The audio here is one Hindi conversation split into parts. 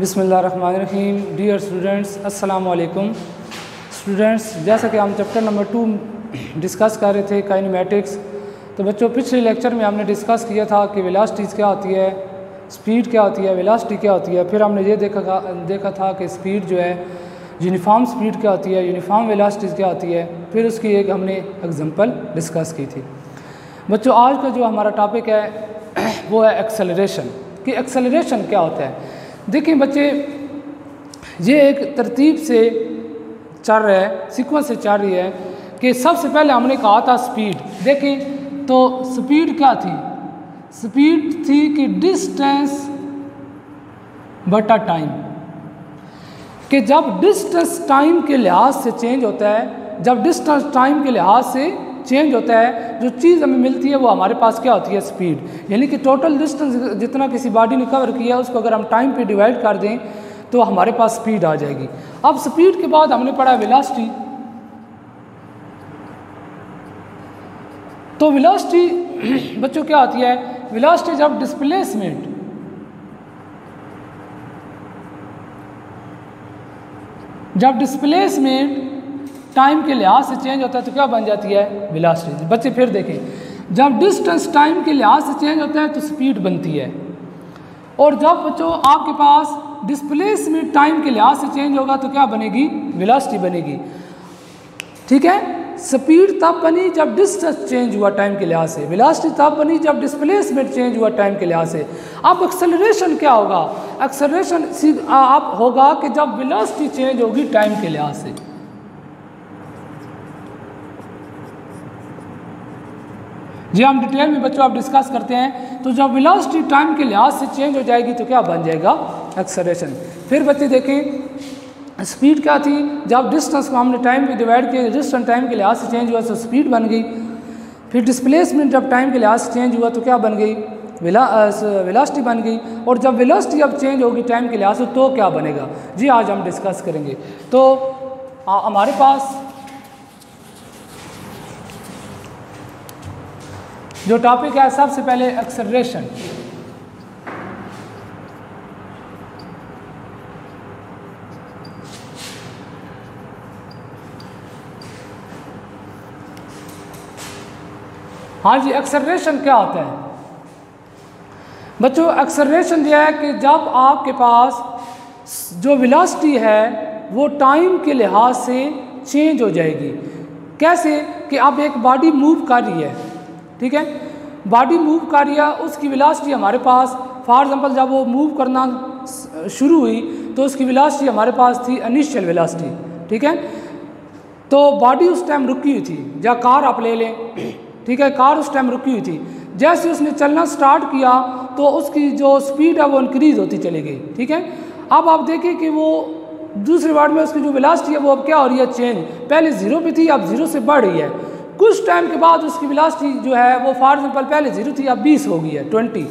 बिसमीम डियर स्टूडेंट्स अस्सलाम स्टूडेंट्स जैसा कि हम चैप्टर नंबर टू डिस्कस कर रहे थे काइनेमेटिक्स तो बच्चों, पिछले लेक्चर में हमने डिस्कस किया था कि वेलासिटीज़ क्या होती है स्पीड क्या होती है वेलासिटी क्या होती है। फिर हमने ये देखा था देखा था कि स्पीड जो है यूनिफॉर्म स्पीड क्या होती है यूनिफॉर्म वेलासिटीज़ क्या होती है। फिर उसकी एक हमने एग्जांपल डिस्कस की थी। बच्चों, आज का जो हमारा टॉपिक है, वो है एक्सेलरेशन कि एक्सेलरेशन क्या होता है? देखिए बच्चे, ये एक तरतीब से चल रहा है सीक्वेंस से चल रही है कि सबसे पहले हमने कहा था स्पीड देखें तो स्पीड क्या थी? स्पीड थी कि डिस्टेंस बटा टाइम कि जब डिस्टेंस टाइम के लिहाज से चेंज होता है, जब डिस्टेंस टाइम के लिहाज से चेंज होता है जो चीज़ हमें मिलती है, वो हमारे पास क्या होती है? स्पीड यानी कि टोटल डिस्टेंस जितना किसी बॉडी ने कवर किया है उसको अगर हम टाइम पे डिवाइड कर दें तो हमारे पास स्पीड आ जाएगी. अब स्पीड के बाद हमने पढ़ा विलासिटी तो विलासिटी बच्चों, क्या होती है? विलासिटी जब डिस्प्लेसमेंट जब डिस्प्लेसमेंट टाइम के लिहाज से चेंज होता है तो क्या बन जाती है? विलासिटी बच्चे फिर देखें। जब डिस्टेंस टाइम के लिहाज से चेंज होता है तो स्पीड बनती है। और जब बच्चों, आपके पास डिस्प्लेसमेंट टाइम के लिहाज से चेंज होगा तो क्या बनेगी? विलासिटी बनेगी। ठीक है? स्पीड तब बनी जब डिस्टेंस चेंज हुआ टाइम के लिहाज से। वेलोसिटी तब बनी जब डिस्प्लेसमेंट चेंज हुआ टाइम के लिहाज से। अब एक्सेलरेशन क्या होगा? एक्सेलरेशन आप, होगा कि जब वेलोसिटी चेंज होगी टाइम के लिहाज से। जी, हम डिटेल में बच्चों, आप डिस्कस करते हैं। तो जब वेलोसिटी टाइम के लिहाज से चेंज हो जाएगी तो क्या बन जाएगा? एक्सेलरेशन फिर बच्चे देखें स्पीड क्या थी? जब डिस्टेंस को हमने टाइम पे डिवाइड किया डिस्टेंस टाइम के लिहाज से चेंज हुआ तो स्पीड बन गई। फिर डिस्प्लेसमेंट जब टाइम के लिहाज से चेंज हुआ तो क्या बन गई? वेलासिटी बन गई। और जब वेलोसिटी अब चेंज होगी टाइम के लिहाज से तो क्या बनेगा? जी, आज हम डिस्कस करेंगे। तो हमारे पास जो टॉपिक है, सबसे पहले एक्सलरेशन हाँ जी एक्सलरेशन क्या होता है? बच्चों एक्सलरेशन यह है कि जब आपके पास जो विलासिटी है, वो टाइम के लिहाज से चेंज हो जाएगी। कैसे? कि अब एक बॉडी मूव कर रही है। ठीक है? बॉडी मूव कर रही है, उसकी विलासिटी हमारे पास, फॉर एग्जांपल जब वो मूव करना शुरू हुई तो उसकी विलासिटी हमारे पास थी इनिशियल विलासिटी ठीक है? तो बॉडी उस टाइम रुकी हुई थी, या कार आप ले लें, ठीक है? कार उस टाइम रुकी हुई थी। जैसे उसने चलना स्टार्ट किया तो उसकी जो स्पीड है, वो इंक्रीज होती चली गई, ठीक है? अब आप देखें कि वो दूसरे वार्ड में उसकी जो विलासिटी है, वो अब क्या हो रही है? चेंज पहले ज़ीरो पे थी, अब ज़ीरो से बढ़ रही है। कुछ टाइम के बाद उसकी विलासिटी जो है वो फॉर एग्ज़ाम्पल पहले ज़ीरो थी, अब बीस हो गई है ट्वेंटी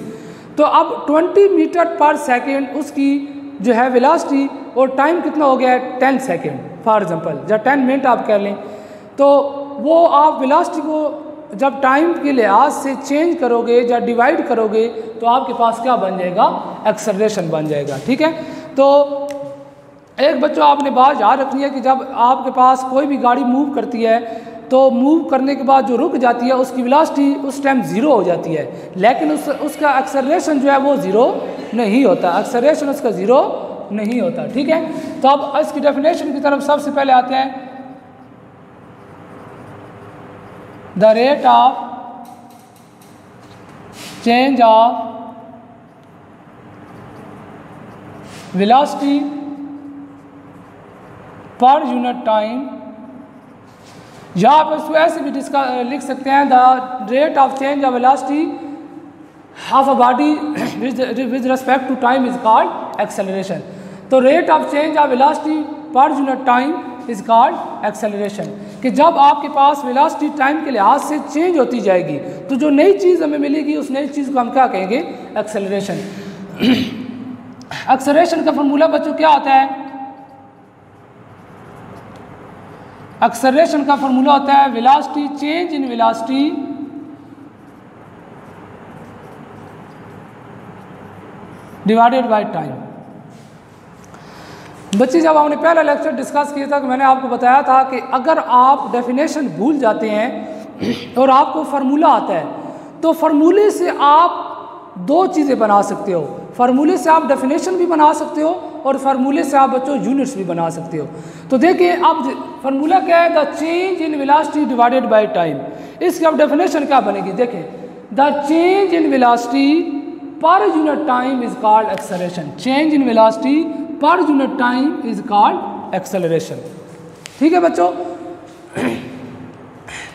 तो अब ट्वेंटी मीटर पर सेकेंड उसकी जो है विलासिटी और टाइम कितना हो गया है? टेन सेकेंड फॉर एग्ज़ाम्पल या टेन मिनट आप कह लें. तो वो आप विलासिटी को जब टाइम के लिहाज से चेंज करोगे या डिवाइड करोगे तो आपके पास क्या बन जाएगा? एक्सलरेशन बन जाएगा, ठीक है? तो एक बच्चों, आपने बात याद रखनी है कि जब आपके पास कोई भी गाड़ी मूव करती है तो मूव करने के बाद जो रुक जाती है, उसकी विलासिटी उस टाइम ज़ीरो हो जाती है। लेकिन उस, उसका एक्सलरेशन जो है वो ज़ीरो नहीं होता। एक्सलरेशन उसका ज़ीरो नहीं होता, ठीक है? तो अब इसकी डेफिनेशन की तरफ़ सबसे पहले आते हैं। The rate of change of velocity per unit time या आप इसको ऐसे भी डिस्का लिख सकते हैं the rate of change of velocity of a body with respect to time is called acceleration तो rate of change of velocity per unit time is called acceleration कि जब आपके पास वेलोसिटी टाइम के लिहाज से चेंज होती जाएगी तो जो नई चीज़ हमें मिलेगी, उस नई चीज़ को हम क्या कहेंगे? एक्सेलरेशन एक्सेलरेशन का फॉर्मूला बच्चों, क्या होता है? एक्सलरेशन का फॉर्मूला होता है velocity, change in velocity. Divided by time बच्चे, जब हमने पहला लेक्चर डिस्कस किया था मैंने आपको बताया था कि अगर आप डेफिनेशन भूल जाते हैं और आपको फार्मूला आता है तो फार्मूले से आप दो चीज़ें बना सकते हो। फार्मूले से आप डेफिनेशन भी बना सकते हो और फार्मूले से आप बच्चों यूनिट्स भी बना सकते हो। तो देखिए, अब फार्मूला क्या है? The change in velocity divided by time इसकी अब डेफिनेशन क्या बनेगी? देखें the change in velocity per unit time is called acceleration change in velocity per unit time is called acceleration ठीक है बच्चों?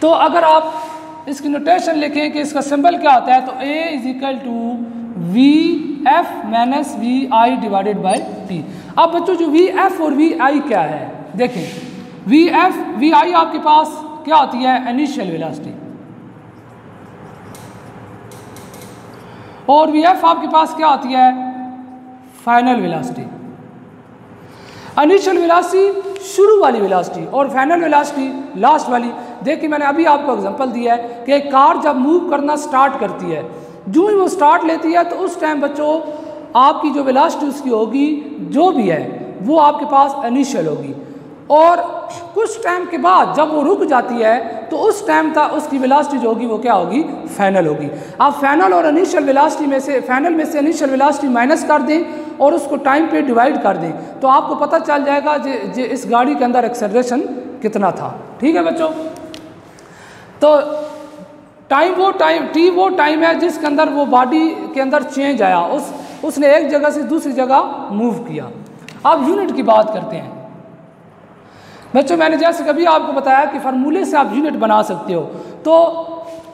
तो अगर आप इसकी नोटेशन लिखें कि इसका सिंबल क्या होता है तो A is equal to V F minus V I divided by T अब बच्चों, जो वी एफ़ और वी आई क्या है? देखें वी एफ़ वी आई आपके पास क्या होती है? इनिशियल वेलोसिटी और वी एफ़ आपके पास क्या होती है? फाइनल वेलोसिटी इनिशियल वेलोसिटी शुरू वाली वेलोसिटी और फाइनल वेलोसिटी लास्ट वाली। देखिए, मैंने अभी आपको एग्जांपल दिया है कि कार जब मूव करना स्टार्ट करती है जो ही वो स्टार्ट लेती है तो उस टाइम बच्चों आपकी जो वेलोसिटी उसकी होगी जो भी है वो आपके पास इनिशियल होगी। और कुछ टाइम के बाद जब वो रुक जाती है तो उस टाइम तक उसकी वेलोसिटी जो होगी वो क्या होगी? फाइनल होगी। आप फाइनल और इनिशियल वेलोसिटी में से फाइनल में से इनिशियल वेलोसिटी माइनस कर दें और उसको टाइम पे डिवाइड कर दें तो आपको पता चल जाएगा जे, जे इस गाड़ी के अंदर एक्सेलरेशन कितना था। ठीक है बच्चों? तो टाइम वो टाइम, टी वो टाइम है जिसके अंदर वो बॉडी के अंदर चेंज आया। उस, उसने एक जगह से दूसरी जगह मूव किया। अब यूनिट की बात करते हैं। बच्चों, मैंने जैसे कभी आपको बताया कि फार्मूले से आप यूनिट बना सकते हो। तो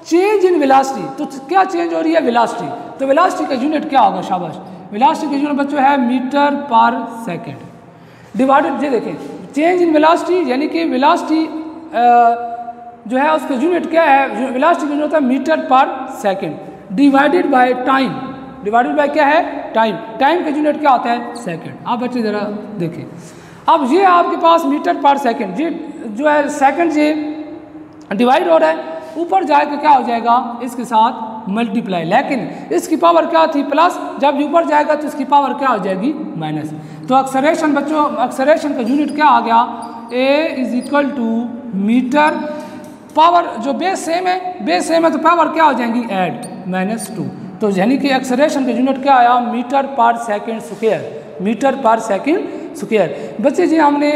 चेंज इन विलासिटी तो क्या चेंज हो रही है? विलासिटी तो विलासिटी का यूनिट क्या होगा? शाबाश। विलासिटी का यूनिट बच्चों है मीटर पर सेकेंड डिवाइडेड ये देखें। चेंज इन विलासिटी यानी कि विलासिटी जो है उसका यूनिट क्या है? विलासिटी का यूनिट होता है metre per second divided by time divided by क्या है? टाइम टाइम का यूनिट क्या होता है? सेकेंड आप बच्चे ज़रा देखें। अब ये आपके पास मीटर पर सेकेंड ये जो है सेकेंड ये डिवाइड हो रहा है। ऊपर जाके क्या हो जाएगा? इसके साथ मल्टीप्लाई लेकिन इसकी पावर क्या थी? प्लस जब ऊपर जाएगा तो इसकी पावर क्या हो जाएगी? माइनस तो अक्सरेशन बच्चों अक्सरेशन का यूनिट क्या आ गया? A is equal to metre power जो बेस सेम है बेस सेम है तो पावर क्या हो जाएँगी? एड माइनस टू तो यानी कि एक्सरेशन का यूनिट क्या आया? Metre per second square metre per second square बच्चे जी, हमने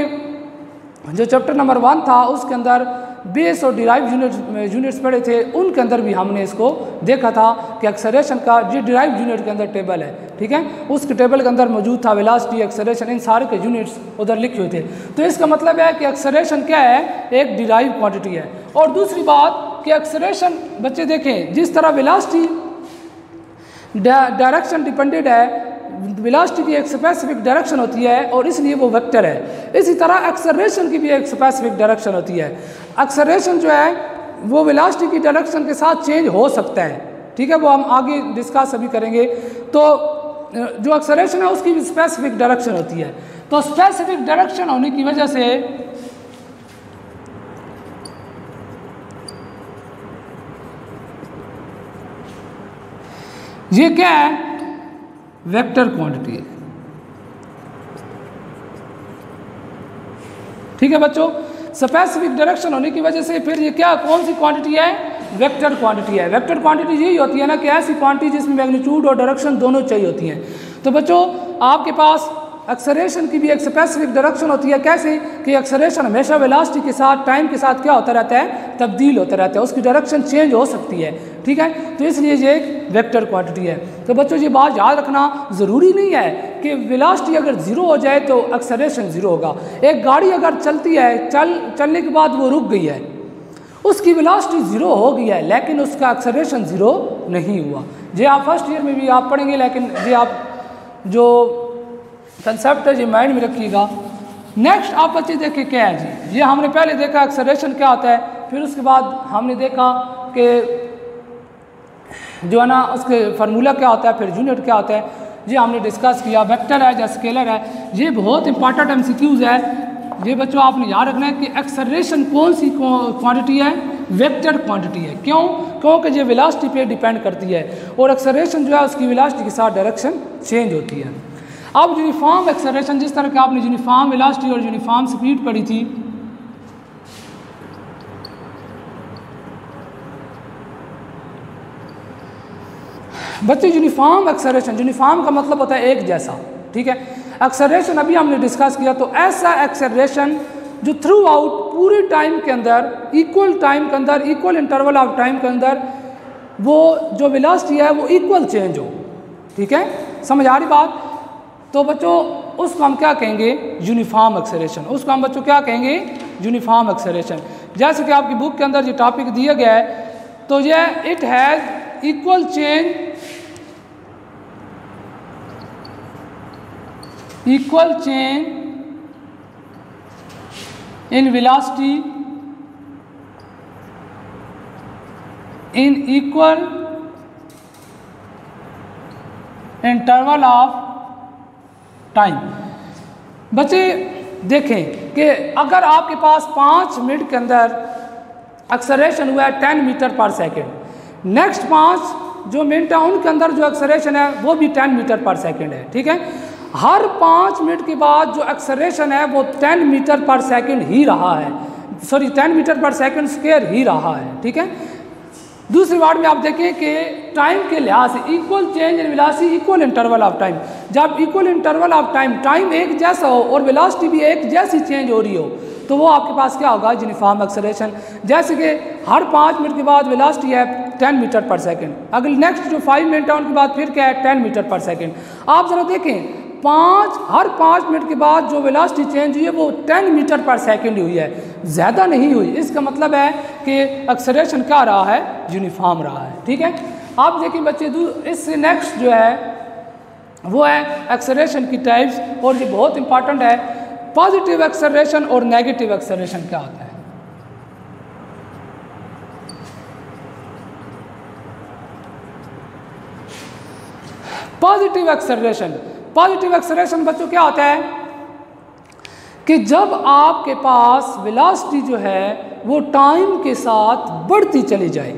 जो चैप्टर नंबर वन था, उसके अंदर बेस और डिराइव यूनिट यूनिट्स पढ़े थे, उनके अंदर भी हमने इसको देखा था कि एक्सरेशन का जो डिराइव यूनिट के अंदर टेबल है, ठीक है? उसके टेबल के अंदर मौजूद था वेलासिटी एक्सरेशन इन सारे के यूनिट्स उधर लिखे हुए थे। तो इसका मतलब है कि एक्सरेशन क्या है? एक डिराइव क्वांटिटी है। और दूसरी बात कि एक्सरेशन बच्चे देखें, जिस तरह वेलासिटी डायरेक्शन डिपेंडेड है वेलोसिटी की एक स्पेसिफिक डायरेक्शन होती है और इसलिए वो वेक्टर है। इसी तरह एक्सरेशन की भी एक स्पेसिफिक डायरेक्शन होती है। एक्सरेशन जो है, वो वेलोसिटी की डायरेक्शन के साथ चेंज हो सकता है। ठीक है, वो हम आगे डिस्कस अभी करेंगे। तो जो एक्सरेशन है, उसकी भी स्पेसिफिक डायरेक्शन होती है। तो स्पेसिफिक डायरेक्शन होने की वजह से ये क्या है? वेक्टर क्वांटिटी है। ठीक है बच्चों? स्पेसिफिक डायरेक्शन होने की वजह से फिर ये क्या, कौन सी क्वांटिटी है? वेक्टर क्वांटिटी है। वेक्टर क्वांटिटी यही होती है ना कि ऐसी क्वांटिटी जिसमें मैग्नीट्यूड और डायरेक्शन दोनों चाहिए होती हैं। तो बच्चों, आपके पास एक्सरेशन की भी एक स्पेसिफिक डायरेक्शन होती है। कैसे? कि एक्सरेशन हमेशा वेलासिटी के साथ टाइम के साथ क्या होता रहता है? तब्दील होता रहता है। उसकी डायरेक्शन चेंज हो सकती है। ठीक है? तो इसलिए ये एक वेक्टर क्वांटिटी है। तो बच्चों, ये बात याद रखना ज़रूरी नहीं है कि वेलासिटी अगर ज़ीरो हो जाए तो एक्सरेशन ज़ीरो होगा। एक गाड़ी अगर चलती है, चल, चलने के बाद वो रुक गई है। उसकी वेलासिटी ज़ीरो हो गई है, लेकिन उसका एक्सरेशन ज़ीरो नहीं हुआ। जे आप फ़र्स्ट ईयर में भी आप पढ़ेंगे, लेकिन जे आप जो कंसेप्ट है जी माइंड में रखिएगा। नेक्स्ट आप बच्चे देखिए क्या है जी। ये हमने पहले देखा एक्सरेशन क्या होता है, फिर उसके बाद हमने देखा कि जो है ना, उसके फार्मूला क्या होता है, फिर यूनिट क्या होता है। ये हमने डिस्कस किया वेक्टर है, या स्केलर है, ये बहुत इंपॉर्टेंट एम है। ये बच्चों, आपने याद रखना है कि एक्सरेशन कौन सी क्वांटिटी है? वेक्टर क्वांटिटी है। क्यों? क्योंकि ये विलासिटी पे डिपेंड करती है। और एक्सरेशन जो है, उसकी विलासिटी के साथ डायरेक्शन चेंज होती है। अब यूनिफॉर्म एक्सलेशन जिस तरह के आपने यूनिफॉर्म वेलोसिटी और यूनिफॉर्म स्पीड पढ़ी थी। बच्चे यूनिफॉर्म एक्सलेशन यूनिफॉर्म का मतलब होता है एक जैसा, ठीक है? एक्सलेशन अभी हमने डिस्कस किया तो ऐसा एक्सलेशन जो थ्रू आउट पूरे टाइम के अंदर इक्वल टाइम के अंदर इक्वल इंटरवल ऑफ़ टाइम के अंदर, वो जो वेलोसिटी है, वो इक्वल चेंज हो, ठीक है? समझ आ रही बात? तो बच्चों उसको हम क्या कहेंगे? यूनिफॉर्म एक्सलेशन उसको हम बच्चों क्या कहेंगे? यूनिफॉर्म एक्सलेशन जैसे कि आपकी बुक के अंदर जो टॉपिक दिया गया है तो ये it has equal change equal change in velocity in equal interval of time बच्चे, देखें कि अगर आपके पास पाँच मिनट के अंदर एक्सरेशन हुआ है ten metre per second next पाँच जो मिनट है, उनके अंदर जो एक्सरेशन है, वो भी टेन मीटर पर सेकेंड है, ठीक है? हर पाँच मिनट के बाद जो एक्सरेशन है, वो टेन मीटर पर सेकेंड ही रहा है. Sorry ten metre per second square ही रहा है, ठीक है? दूसरी वार्ड में आप देखें कि टाइम के लिहाज से equal change in velocity equal interval of time जब equal interval of time time एक जैसा हो और विलासिटी भी एक जैसी चेंज हो रही हो तो वो आपके पास क्या होगा? यूनिफॉर्म एक्सलेशन जैसे कि हर पाँच मिनट के बाद विलासिटी है टेन मीटर पर सेकेंड अगर नेक्स्ट जो फाइव मिनट है, उनके बाद फिर क्या है? टेन मीटर पर सेकेंड आप ज़रा देखें पाँच, हर पाँच मिनट के बाद जो वेलोसिटी चेंज हुई है, वो टेन मीटर पर सेकंड हुई है। ज़्यादा नहीं हुई। इसका मतलब है कि एक्सरेशन क्या रहा है? यूनिफॉर्म रहा है। ठीक है? आप देखिए बच्चे इससे नेक्स्ट जो है, वो है एक्सरेशन की टाइप्स और ये बहुत इंपॉर्टेंट है। पॉजिटिव एक्सरेशन और नेगेटिव एक्सरेशन क्या होता है? पॉजिटिव एक्सरेशन पॉजिटिव एक्सलेशन बच्चों क्या होता है? कि जब आपके पास वेलोसिटी जो है, वो टाइम के साथ बढ़ती चली जाए।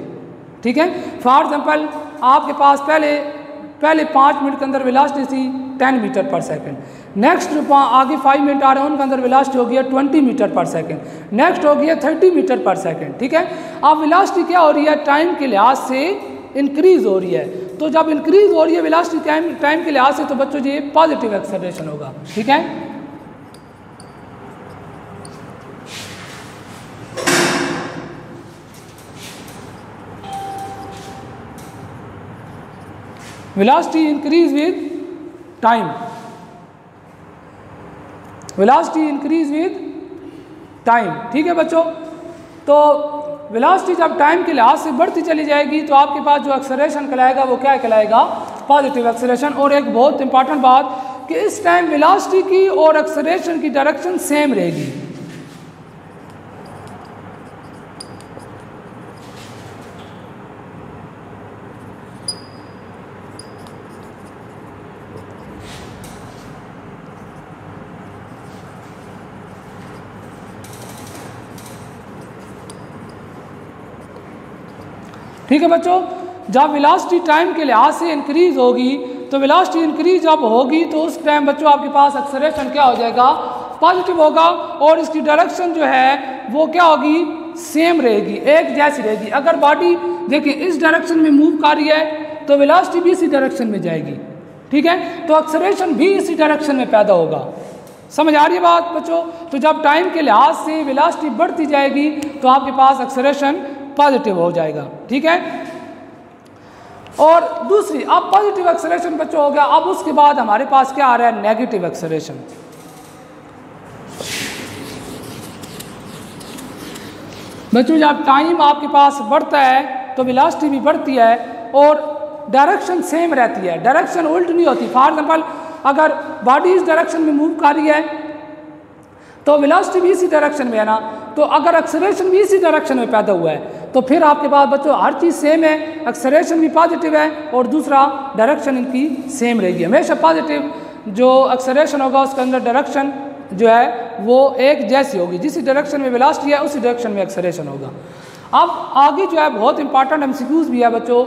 ठीक है? फॉर एग्जांपल आपके पास पहले पहले पाँच मिनट के अंदर वेलोसिटी थी ten metre per second next आगे फाइव मिनट आ रहे हैं, उनके अंदर वेलोसिटी हो गया twenty metre per second next हो गया थर्टी मीटर पर सेकंड ठीक है? अब वेलोसिटी क्या हो रही है? टाइम के लिहाज से इंक्रीज हो रही है। तो जब इंक्रीज हो रही है वेलोसिटी टाइम टाइम के लिहाज से तो बच्चों जी पॉजिटिव एक्सेलरेशन होगा। ठीक है? Velocity increase with time velocity increase with time ठीक है बच्चों? तो वेलोसिटी जब टाइम के लिहाज से बढ़ती चली जाएगी तो आपके पास जो एक्सलेशन कहलाएगा, वो क्या कहलाएगा? पॉजिटिव एक्सलेशन और एक बहुत इंपॉर्टेंट बात कि इस टाइम वेलोसिटी की और एक्सलेशन की डायरेक्शन सेम रहेगी। ठीक है बच्चों, जब विलासिटी टाइम के लिहाज से इंक्रीज होगी तो विलासिटी इंक्रीज जब होगी तो उस टाइम बच्चों आपके पास एक्सलेशन क्या हो जाएगा? पॉजिटिव होगा और इसकी डायरेक्शन जो है, वो क्या होगी? सेम रहेगी, एक जैसी रहेगी। अगर बॉडी देखिए, इस डायरेक्शन में मूव कर रही है तो विलासिटी भी इसी डायरेक्शन में जाएगी। ठीक है? तो एक्सलेशन भी इसी डायरेक्शन में पैदा होगा। समझ आ रही है बात बच्चों? तो जब टाइम के लिहाज से विलासिटी बढ़ती जाएगी तो आपके पास एक्सलेशन पॉजिटिव हो जाएगा, ठीक है? और दूसरी, अब पॉजिटिव एक्सलेशन बच्चों हो गया, अब उसके बाद हमारे पास क्या आ रहा है? नेगेटिव एक्सलेशन बच्चों, जब टाइम आपके पास बढ़ता है तो विलासिटी भी बढ़ती है और डायरेक्शन सेम रहती है। डायरेक्शन उल्ट नहीं होती। फॉर एग्ज़ाम्पल अगर बॉडी इस डायरेक्शन में मूव कर रही है तो विलासिटी भी इसी डायरेक्शन में है ना। तो अगर एक्सलेशन भी इसी डायरेक्शन में पैदा हुआ है तो फिर आपके पास बच्चों हर चीज़ सेम है एक्सलेशन भी पॉजिटिव है और दूसरा डायरेक्शन इनकी सेम रहेगी। हमेशा पॉजिटिव जो एक्सलेशन होगा उसके अंदर डायरेक्शन जो है वो एक जैसी होगी। जिस डायरेक्शन में वेलोसिटी है उसी डायरेक्शन में एक्सलेशन होगा। अब आगे जो है बहुत इंपॉर्टेंट एम भी है बच्चों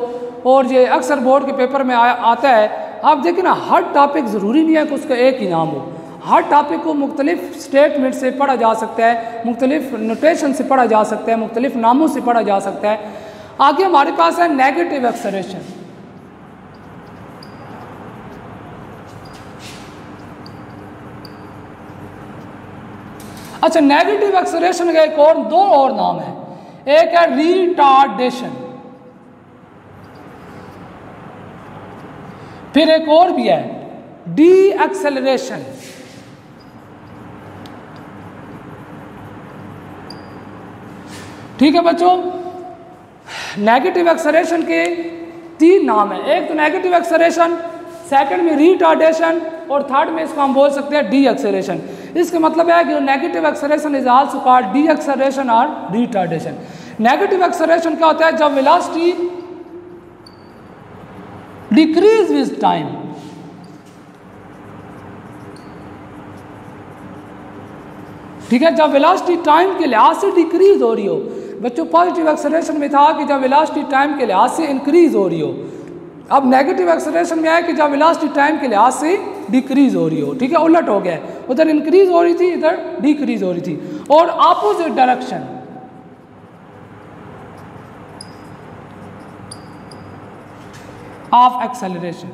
और ये अक्सर बोर्ड के पेपर में आ, आता है। आप देखिए ना हर टॉपिक ज़रूरी नहीं है कि उसका एक ही नाम हो। हर टॉपिक को मुख्तलिफ़ स्टेटमेंट से पढ़ा जा सकता है, मुख्तलिफ़ नोटेशन से पढ़ा जा सकता है, मुख्तलिफ़ नामों से पढ़ा जा सकता है। आगे हमारे पास है नेगेटिव एक्सरेशन अच्छा नेगेटिव एक्सरेशन का एक और, दो और नाम है। एक है रिटार्डेशन फिर एक और भी है डी एक्सेलरेशन ठीक है बच्चों? नेगेटिव एक्सरेशन के तीन नाम है। एक तो नेगेटिव एक्सरेशन सेकंड में रिटार्डेशन और थर्ड में इसको हम बोल सकते हैं डी एक्सरेशन इसका मतलब है कि negative acceleration is also called deceleration और रिटार्डेशन नेगेटिव एक्सरेशन क्या होता है? जब वेलोसिटी डिक्रीज विद टाइम ठीक है? जब वेलोसिटी टाइम के लिहाज से डिक्रीज हो रही हो बच्चों पॉजिटिव एक्सलेशन में था कि जब वेलोसिटी टाइम के लिहाज से इंक्रीज हो रही हो। अब नेगेटिव एक्सलेशन में आया कि जब वेलोसिटी टाइम के लिहाज से डिक्रीज हो रही हो। ठीक है, उलट हो गया उधर इंक्रीज हो रही थी, इधर डिक्रीज हो रही थी। और अपोजिट डायरेक्शन ऑफ़ एक्सेलरेशन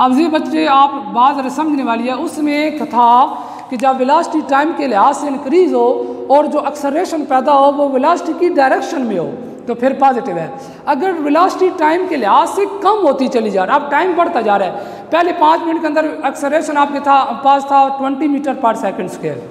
अब ये बच्चे, आप बात समझने वाली है, उसमें था कि जब वेलोसिटी टाइम के लिहाज से इंक्रीज हो और जो एक्सरेशन पैदा हो, वो वेलोसिटी की डायरेक्शन में हो तो फिर पॉजिटिव है। अगर वेलोसिटी टाइम के लिहाज से कम होती चली जा रहा है अब टाइम बढ़ता जा रहा है। पहले पाँच मिनट के अंदर एक्सरेशन आपके था पास था twenty metre per second square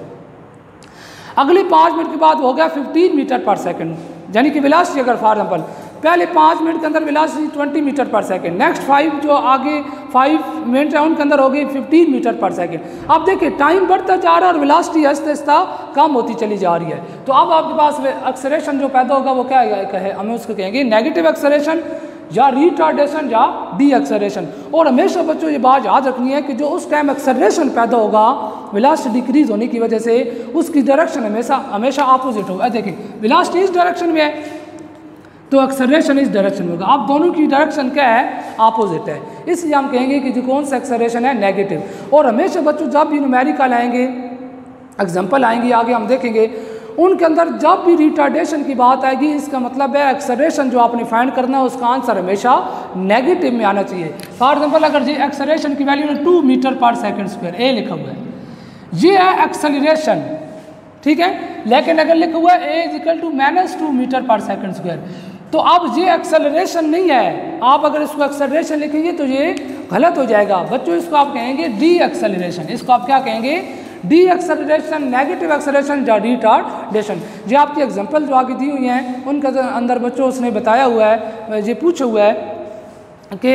अगले पाँच मिनट के बाद हो गया फिफ्टीन मीटर पर सेकेंड यानी कि विलासिटी अगर फॉर एग्ज़ाम्पल पहले पाँच मिनट के अंदर velocity twenty metre per second, next five जो आगे फाइव मिनट है उनके अंदर हो गई फिफ्टीन मीटर पर सेकेंड। अब देखिए, टाइम बढ़ता जा रहा है और वेलोसिटी आहिस्ता आहिस्ता कम होती चली जा रही है। तो अब आपके पास एक्सरेशन जो पैदा होगा वो क्या है हमें उसको कहेंगे नेगेटिव एक्सरेशन या रिटार्डेशन या डी एक्सरेशन और हमेशा बच्चों, ये बात याद रखनी है कि जो उस टाइम एक्सरेशन पैदा होगा विलास्ट डिक्रीज होने की वजह से उसकी डायरेक्शन हमेशा हमेशा अपोजिट होगा। देखिए विलास्ट इस डायरेक्शन में है। तो एक्सरेशन इस डायरेक्शन में होगा। आप दोनों की डायरेक्शन क्या है? अपोजिट है। इसलिए हम कहेंगे कि जो कौन सा एक्सरेशन है? नेगेटिव और हमेशा बच्चों, जब भी न्यूमेरिकल आएँगे एग्ज़ाम्पल आएँगे, आगे हम देखेंगे, उनके अंदर जब भी रिटार्डेशन की बात आएगी, इसका मतलब है एक्सरेशन जो आपने फाइंड करना है, उसका आंसर हमेशा नेगेटिव में आना चाहिए। फॉर एग्ज़ाम्पल अगर जी एक्सरेशन की वैल्यू है two metre per second square a लिखा हुआ है। ये है एक्सलरेशन ठीक है? लेकिन अगर लिखा हुआ है a is equal to minus two metre per second square तो अब ये एक्सेलरेशन नहीं है। आप अगर इसको एक्सेलरेशन लिखेंगे तो ये गलत हो जाएगा। बच्चों, इसको आप कहेंगे डी एक्सेलरेशन इसको आप क्या कहेंगे? डी एक्सेलरेशन नेगेटिव एक्सेलरेशन या रिटार्डेशन जो आपकी एग्जांपल जो आगे दी हुई हैं, उनके अंदर बच्चों, उसने बताया हुआ है, ये पूछा हुआ है कि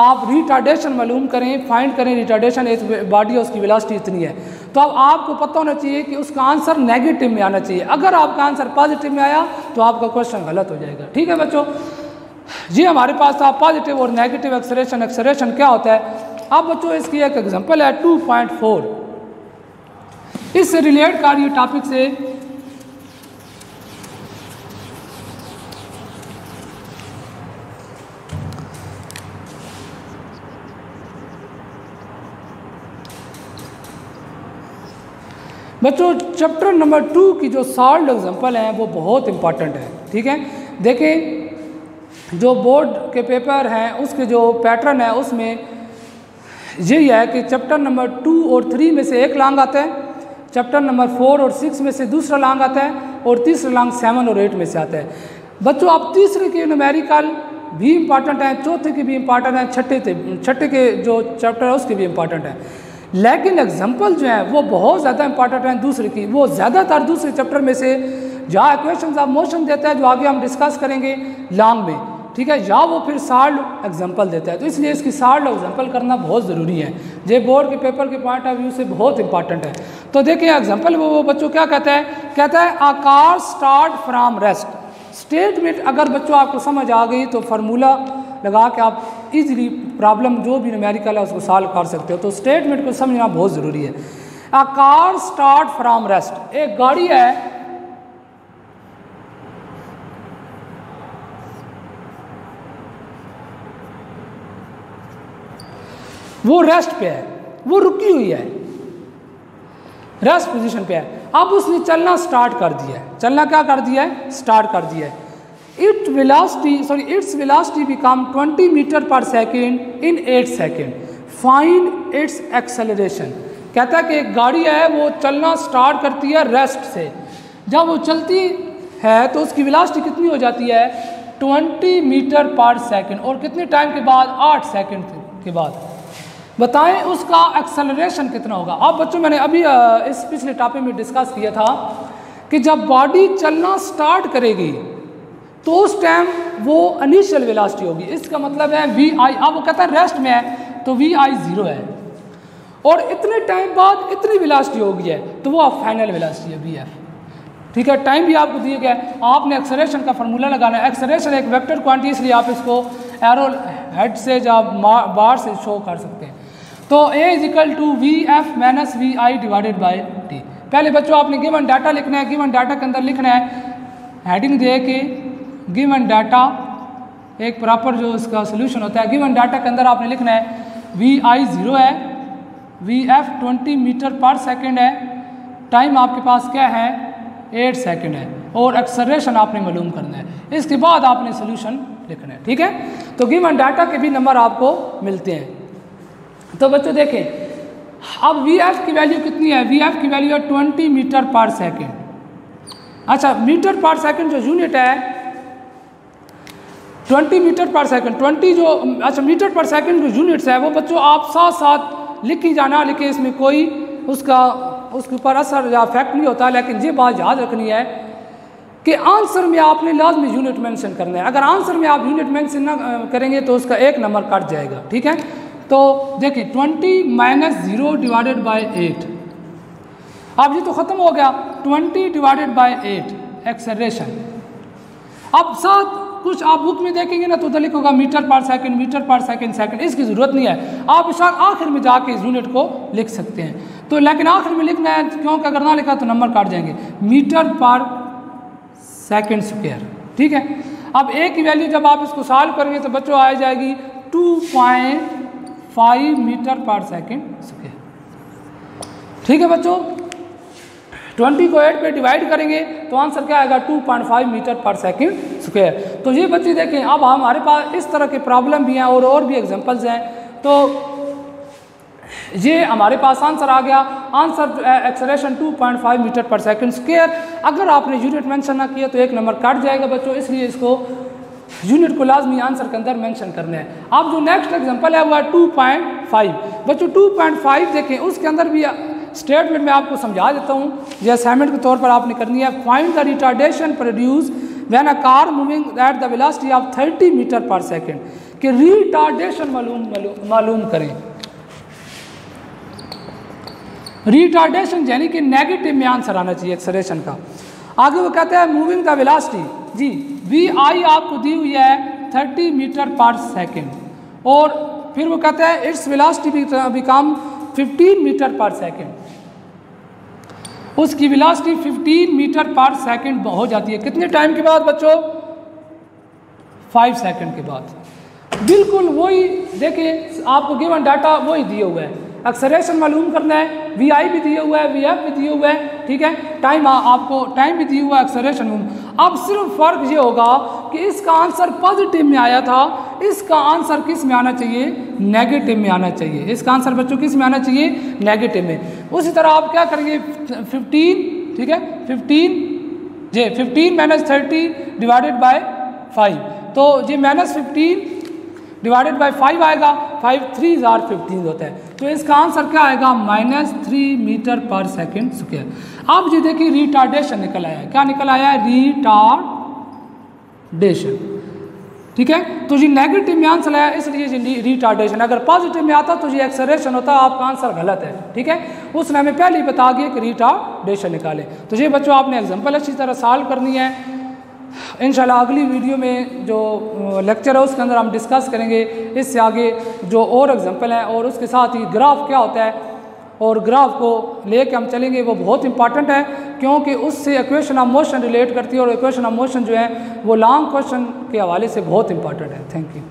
आप रिटार्डेशन मालूम करें फाइंड करें रिटार्डेशन एक बॉडी है उसकी वेलोसिटी इतनी है। तो अब आपको पता होना चाहिए कि उसका आंसर नेगेटिव में आना चाहिए। अगर आपका आंसर पॉजिटिव में आया तो आपका क्वेश्चन गलत हो जाएगा। ठीक है बच्चों? जी, हमारे पास था पॉजिटिव और नेगेटिव एक्सरेशन एक्सरेशन क्या होता है? अब बच्चों, इसकी एक एग्जांपल है 2.4 इससे रिलेट कर ये टॉपिक से बच्चों चैप्टर नंबर टू की जो सॉल्ड एग्जांपल हैं, वो बहुत इंपॉर्टेंट है, ठीक है? देखें जो बोर्ड के पेपर हैं, उसके जो पैटर्न है, उसमें यही है कि चैप्टर नंबर टू और थ्री में से एक लांग आता है चैप्टर नंबर फोर और सिक्स में से दूसरा लांग आता है, और तीसरा लांग सेवन और एट में से आता है। बच्चों आप तीसरे के न्यूमेरिकल भी इंपॉर्टेंट हैं, चौथे के भी इंपॉर्टेंट हैं, छठे छठे के जो चैप्टर है, उसके भी इंपॉर्टेंट हैं। लेकिन एग्ज़ाम्पल जो है वो बहुत ज़्यादा इंपॉर्टेंट है दूसरे की। वो ज़्यादातर दूसरे चैप्टर में से जहाँ इक्वेशन ऑफ़ मोशन देता है जो आगे हम डिस्कस करेंगे लॉन्ग में। ठीक है? या वो फिर साल्ड एग्ज़ाम्पल देता है। तो इसलिए इसकी साल्ड एग्ज़ाम्पल करना बहुत ज़रूरी है। जे बोर्ड के पेपर के पॉइंट ऑफ़ व्यू से बहुत इंपॉर्टेंट है। तो देखिए एग्ज़ाम्पल वो, वो बच्चों क्या कहता है? कहता है आकार स्टार्ट फ्राम रेस्ट स्टेटमेंट अगर बच्चों आपको समझ आ गई तो फार्मूला लगा के आप इजीली प्रॉब्लम जो भी न्यूमेरिकल है, उसको सॉल्व कर सकते हो। तो स्टेटमेंट को समझना बहुत ज़रूरी है। A car start from rest एक गाड़ी है, वो रेस्ट पे है, वो रुकी हुई है। रेस्ट पोजीशन पे है। अब उसने चलना स्टार्ट कर दिया है। चलना क्या कर दिया है? स्टार्ट कर दिया है। It velocity sorry its velocity become 20 metre per second in 8 second find its acceleration कहता है कि एक गाड़ी है, वो चलना स्टार्ट करती है रेस्ट से। जब वो चलती है तो उसकी वेलोसिटी कितनी हो जाती है? 20 मीटर पर सेकेंड। और कितने टाइम के बाद? 8 सेकेंड के बाद। बताएँ उसका एक्सेलरेशन कितना होगा? अब बच्चों, मैंने अभी इस पिछले टॉपिक में डिस्कस किया था कि जब बॉडी चलना स्टार्ट करेगी तो उस टाइम वो इनिशियल वेलासिटी होगी। इसका मतलब है वी आई अब वो कहता है रेस्ट में है तो वी आई ज़ीरो है। और इतने टाइम बाद इतनी वेलासिटी होगी है तो वो अब फाइनल वेलासिटी है वी एफ़ ठीक है टाइम भी आपको दिया गया आपने एक्सरेशन का फार्मूला लगाना है। एक्सरेशन एक वेक्टर क्वांटिटी इसलिए आप इसको एरो हेड से या बार से शो कर सकते हैं। तो a is equal to v f minus v i divided by t पहले बच्चों, आपने गिवन डाटा लिखना है। गिवन डाटा के अंदर लिखना है। हेडिंग दे के गिवन डाटा एक प्रॉपर जो इसका सोल्यूशन होता है गिवन डाटा के अंदर आपने लिखना है वी आई ज़ीरो है v f twenty metre per second है टाइम आपके पास क्या है एट सेकेंड है, और एक्सरेशन आपने मालूम करना है। इसके बाद आपने सोल्यूशन लिखना है, ठीक है? तो गिवन डाटा के भी नंबर आपको मिलते हैं। तो बच्चों देखें, अब वी एफ़ की वैल्यू कितनी है? वी एफ़ की वैल्यू है ट्वेंटी मीटर पर सेकेंड अच्छा मीटर पर सेकेंड जो यूनिट है twenty metre per second, twenty जो अच्छा मीटर पर सेकेंड जो यूनिट्स है, वो बच्चों आप साथ साथ लिख ही जाना लिखे इसमें कोई उसका, उसके ऊपर असर या इफ़ेक्ट नहीं होता, लेकिन ये बात याद रखनी है कि आंसर में आपने लाजमी यूनिट मेंशन करना है। अगर आंसर में आप यूनिट मेंशन ना करेंगे तो उसका एक नंबर कट जाएगा, ठीक है? तो देखिए, twenty minus zero divided by eight अब ये तो ख़त्म हो गया, twenty divided by eight acceleration अब साथ कुछ आप बुक में देखेंगे ना तो उधर लिखोगा metre per second metre per second second इसकी ज़रूरत नहीं है। आप इस आखिर में जाके इस यूनिट को लिख सकते हैं। तो लेकिन आखिर में लिखना है, क्योंकि अगर ना लिखा तो नंबर काट जाएँगे। मीटर पर सेकंड स्क्वेयर ठीक है? अब ए की वैल्यू जब आप इसको सॉल्व करेंगे तो बच्चों आ जाएगी two point five metre per second square ठीक है बच्चों? ट्वेंटी को एट पे डिवाइड करेंगे तो आंसर क्या आएगा? Two point five metre per second square. तो ये बच्चे देखें, अब हमारे पास इस तरह के प्रॉब्लम भी हैं और और भी एग्जांपल्स हैं। तो ये हमारे पास आंसर आ गया। Answer acceleration 2.5 metre per second square. अगर आपने यूनिट मेंशन ना किया तो एक नंबर काट जाएगा बच्चों, इसलिए इसको यूनिट को लाजमी आंसर के अंदर मेंशन करना है। अब जो नेक्स्ट एग्जांपल है, वो है 2.5 बच्चों 2.5 देखें, उसके अंदर भी स्टेटमेंट में आपको समझा देता हूँ। ये असाइनमेंट के तौर पर आपने करनी है। Find the retardation produce when a car moving at the velocity of 30 metre per second कि रिटार्डेशन मालूम मालूम करें। रिटार्डेशन यानी कि नेगेटिव में आंसर आना चाहिए एक्सरेशन का। आगे वो कहते हैं मूविंग द वेलोसिटी जी वी आई आपको दी हुई है थर्टी मीटर पर सेकेंड और फिर वो कहते हैं its velocity become fifteen metre per second उसकी velocity fifteen metre per second हो जाती है। कितने टाइम के बाद बच्चों? फाइव सेकंड के बाद। बिल्कुल वही, देखिए, आपको गिवन डाटा वही दिए हुए हैं। एक्सरेशन मालूम करना है वी आई भी दिए हुआ है वी एफ़ भी दिए हुए हैं, ठीक है? टाइम आपको टाइम भी दिया हुआ है एक्सरेशन अब सिर्फ़ फ़र्क ये होगा कि इसका आंसर पॉजिटिव में आया था। इसका आंसर किसमें आना चाहिए? नेगेटिव में आना चाहिए। इसका आंसर बच्चों किसमें आना चाहिए? नेगेटिव में। उसी तरह आप क्या करेंगे? फिफ्टीन, ठीक है? Fifteen, J fifteen minus thirty divided by five. तो ये minus fifteen divided by five आएगा, फाइव थ्री जार फिफ्टीन होता है। तो इसका आंसर क्या आएगा? Minus three metre per second square. अब जी देखिए रिटार्डेशन निकल आया क्या निकल आया है? रिटार्डेशन ठीक है? तो जी नेगेटिव में आंसर आया, इसलिए जी रिटार्डेशन अगर पॉजिटिव में आता तो जी एक्सरेशन होता, आपका आंसर गलत है। ठीक है? उसने हमें पहले ही बता दिया कि रिटार्डेशन निकाले। तो ये बच्चों, आपने एग्ज़ाम्पल अच्छी तरह सॉल्व करनी है। इन अगली वीडियो में जो लेक्चर है, उसके अंदर हम डिस्कस करेंगे। इससे आगे जो और एग्ज़ाम्पल हैं, और उसके साथ ही ग्राफ क्या होता है और ग्राफ को ले लेके हम चलेंगे, वो बहुत इंपॉर्टेंट है, क्योंकि उससे इक्वेशन ऑफ़ मोशन रिलेट करती है और इक्वेशन ऑफ़ मोशन जो है, वो लॉन्ग क्वेश्चन के हवाले से बहुत इंपॉर्टेंट है। Thank you